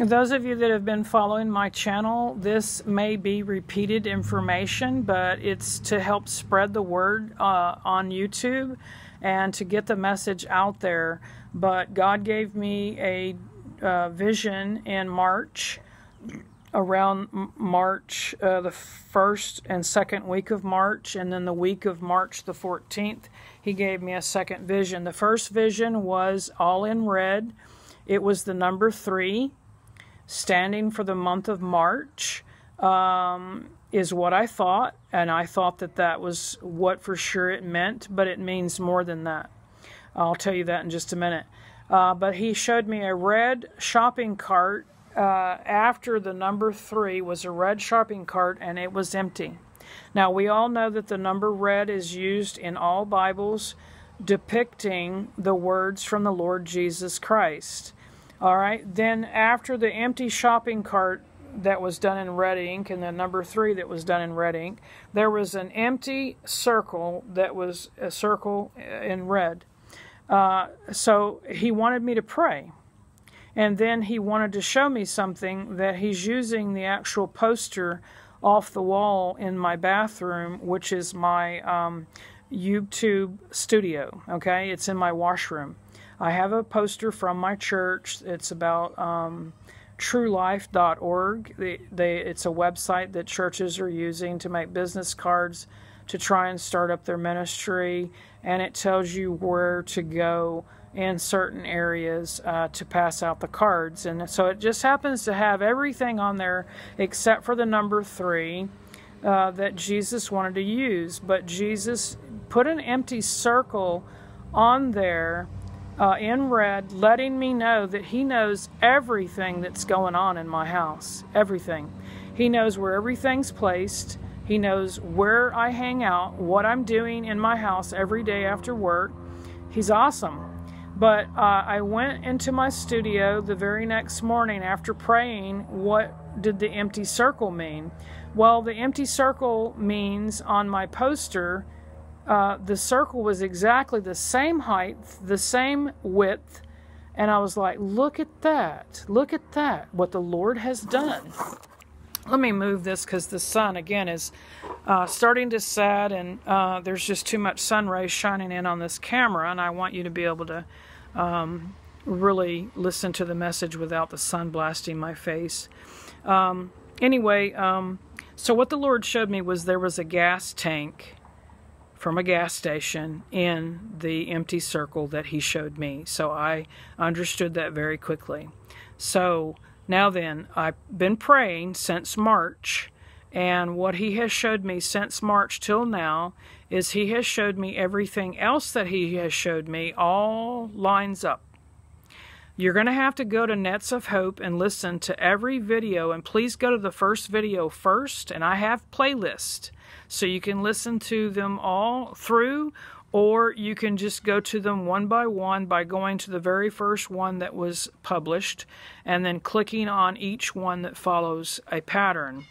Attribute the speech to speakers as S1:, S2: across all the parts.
S1: Those of you that have been following my channel, this may be repeated information, but it's to help spread the word uh, on YouTube and to get the message out there. But God gave me a uh, vision in March, around March, uh, the first and second week of March, and then the week of March the 14th, He gave me a second vision. The first vision was all in red, it was the number three standing for the month of March um, is what I thought, and I thought that that was what for sure it meant, but it means more than that. I'll tell you that in just a minute. Uh, but he showed me a red shopping cart. Uh, after the number three was a red shopping cart, and it was empty. Now, we all know that the number red is used in all Bibles depicting the words from the Lord Jesus Christ. All right. Then after the empty shopping cart that was done in red ink and the number three that was done in red ink, there was an empty circle that was a circle in red. Uh, so he wanted me to pray. And then he wanted to show me something that he's using the actual poster off the wall in my bathroom, which is my um, YouTube studio. Okay, it's in my washroom. I have a poster from my church. It's about um, truelife.org. They, they, it's a website that churches are using to make business cards to try and start up their ministry, and it tells you where to go in certain areas uh, to pass out the cards. And so it just happens to have everything on there except for the number three uh, that Jesus wanted to use. But Jesus put an empty circle on there uh, in red, letting me know that He knows everything that's going on in my house. Everything. He knows where everything's placed. He knows where I hang out, what I'm doing in my house every day after work. He's awesome. But uh, I went into my studio the very next morning after praying. What did the empty circle mean? Well, the empty circle means on my poster uh, the circle was exactly the same height, the same width, and I was like, look at that. Look at that. What the Lord has done. Let me move this because the sun, again, is uh, starting to set, and uh, there's just too much sun rays shining in on this camera, and I want you to be able to um, really listen to the message without the sun blasting my face. Um, anyway, um, so what the Lord showed me was there was a gas tank from a gas station in the empty circle that he showed me. So I understood that very quickly. So now then, I've been praying since March, and what he has showed me since March till now is he has showed me everything else that he has showed me all lines up. You're going to have to go to Nets of Hope and listen to every video, and please go to the first video first, and I have playlists so you can listen to them all through, or you can just go to them one by one by going to the very first one that was published and then clicking on each one that follows a pattern.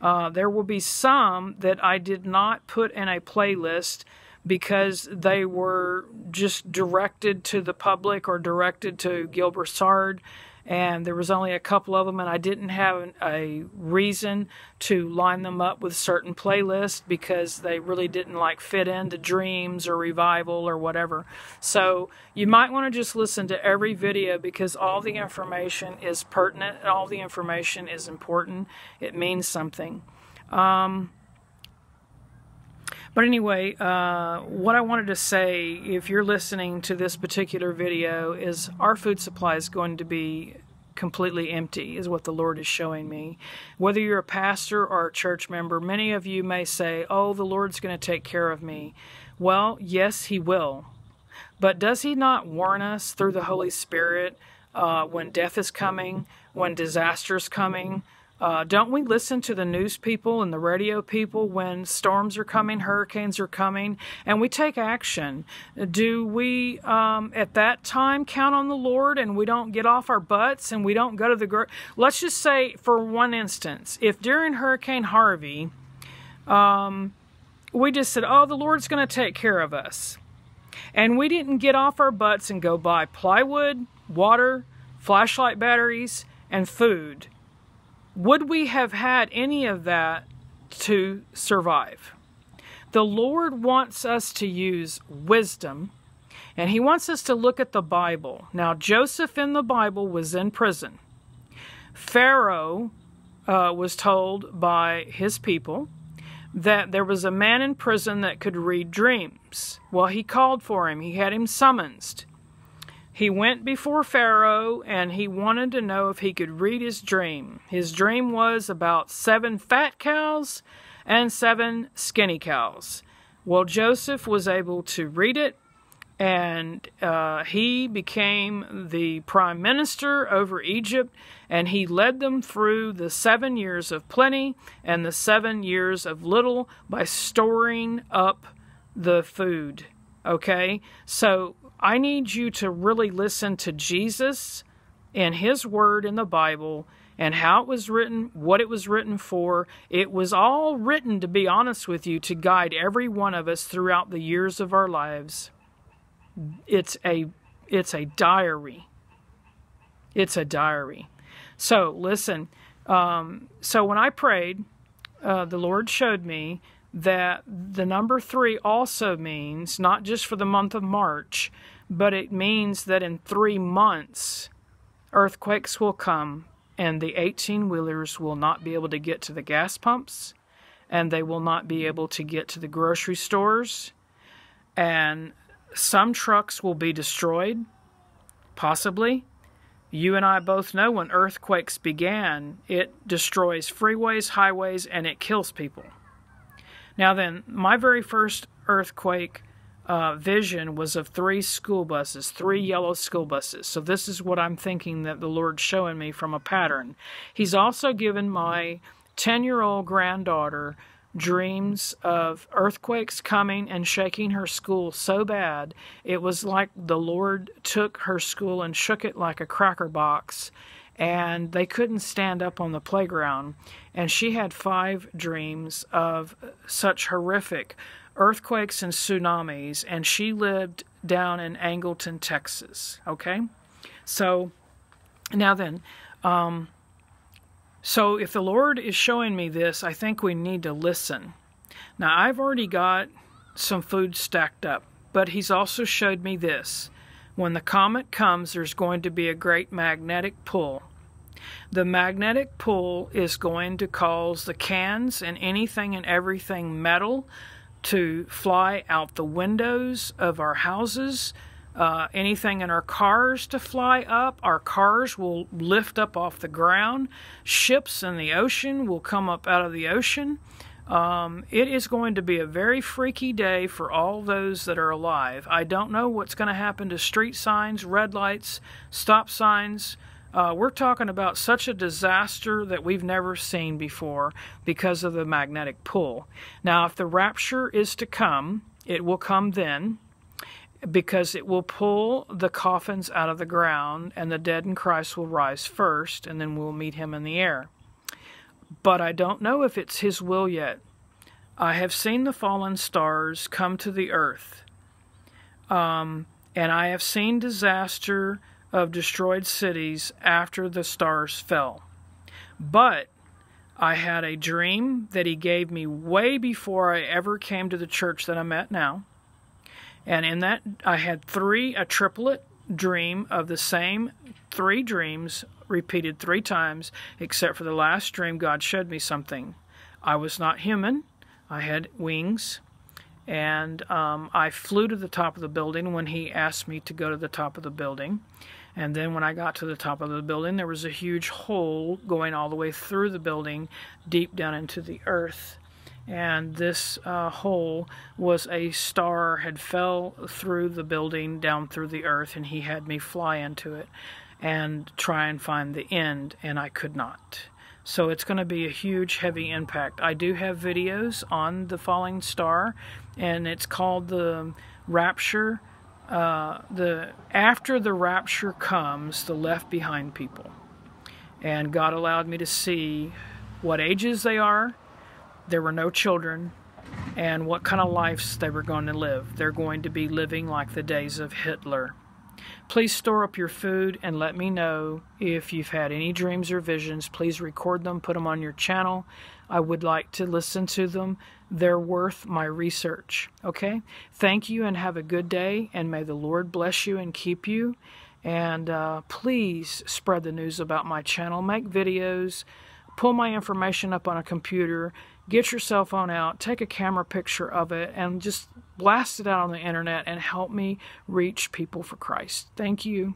S1: Uh, there will be some that I did not put in a playlist because they were just directed to the public or directed to Gil Broussard and there was only a couple of them and i didn't have a reason to line them up with certain playlists because they really didn't like fit into dreams or revival or whatever. So you might want to just listen to every video because all the information is pertinent all the information is important. It means something. Um, but anyway, uh, what I wanted to say, if you're listening to this particular video, is our food supply is going to be completely empty, is what the Lord is showing me. Whether you're a pastor or a church member, many of you may say, Oh, the Lord's going to take care of me. Well, yes, He will. But does He not warn us through the Holy Spirit uh, when death is coming, when disaster is coming? Uh, don't we listen to the news people and the radio people when storms are coming, hurricanes are coming, and we take action? Do we, um, at that time, count on the Lord and we don't get off our butts and we don't go to the. Gr- Let's just say, for one instance, if during Hurricane Harvey, um, we just said, Oh, the Lord's going to take care of us. And we didn't get off our butts and go buy plywood, water, flashlight batteries, and food. Would we have had any of that to survive? The Lord wants us to use wisdom and he wants us to look at the Bible. Now, Joseph in the Bible was in prison. Pharaoh uh, was told by his people that there was a man in prison that could read dreams. Well, he called for him, he had him summoned. He went before Pharaoh and he wanted to know if he could read his dream. His dream was about seven fat cows and seven skinny cows. Well, Joseph was able to read it and uh, he became the prime minister over Egypt, and he led them through the seven years of plenty and the seven years of little by storing up the food. Okay? So I need you to really listen to Jesus and his word in the Bible and how it was written, what it was written for. It was all written, to be honest with you, to guide every one of us throughout the years of our lives it's a it's a diary. It's a diary. So listen. Um, so when I prayed, uh, the Lord showed me that the number three also means not just for the month of March, but it means that in three months, earthquakes will come and the 18 wheelers will not be able to get to the gas pumps and they will not be able to get to the grocery stores and some trucks will be destroyed, possibly. You and I both know when earthquakes began, it destroys freeways, highways, and it kills people. Now, then, my very first earthquake uh, vision was of three school buses, three yellow school buses. So, this is what I'm thinking that the Lord's showing me from a pattern. He's also given my 10 year old granddaughter dreams of earthquakes coming and shaking her school so bad it was like the Lord took her school and shook it like a cracker box and they couldn't stand up on the playground. And she had five dreams of such horrific earthquakes and tsunamis, and she lived down in Angleton, Texas. Okay? So, now then, um, so if the Lord is showing me this, I think we need to listen. Now, I've already got some food stacked up, but He's also showed me this. When the comet comes, there's going to be a great magnetic pull. The magnetic pull is going to cause the cans and anything and everything metal to fly out the windows of our houses, uh, anything in our cars to fly up. Our cars will lift up off the ground. Ships in the ocean will come up out of the ocean. Um, it is going to be a very freaky day for all those that are alive. I don't know what's going to happen to street signs, red lights, stop signs. Uh, we're talking about such a disaster that we've never seen before because of the magnetic pull. Now, if the rapture is to come, it will come then because it will pull the coffins out of the ground and the dead in Christ will rise first and then we'll meet him in the air. But I don't know if it's his will yet. I have seen the fallen stars come to the earth. Um, and I have seen disaster of destroyed cities after the stars fell. But I had a dream that he gave me way before I ever came to the church that I'm at now. And in that, I had three, a triplet dream of the same three dreams repeated three times, except for the last dream, God showed me something. I was not human, I had wings, and um, I flew to the top of the building when He asked me to go to the top of the building. And then when I got to the top of the building, there was a huge hole going all the way through the building, deep down into the earth and this uh, hole was a star had fell through the building down through the earth and he had me fly into it and try and find the end and I could not so it's going to be a huge heavy impact I do have videos on the falling star and it's called the rapture uh, the after the rapture comes the left behind people and God allowed me to see what ages they are there were no children, and what kind of lives they were going to live. They're going to be living like the days of Hitler. Please store up your food and let me know if you've had any dreams or visions. Please record them, put them on your channel. I would like to listen to them. They're worth my research. Okay? Thank you and have a good day, and may the Lord bless you and keep you. And uh, please spread the news about my channel. Make videos, pull my information up on a computer, get your cell phone out, take a camera picture of it, and just blast it out on the internet and help me reach people for Christ. Thank you.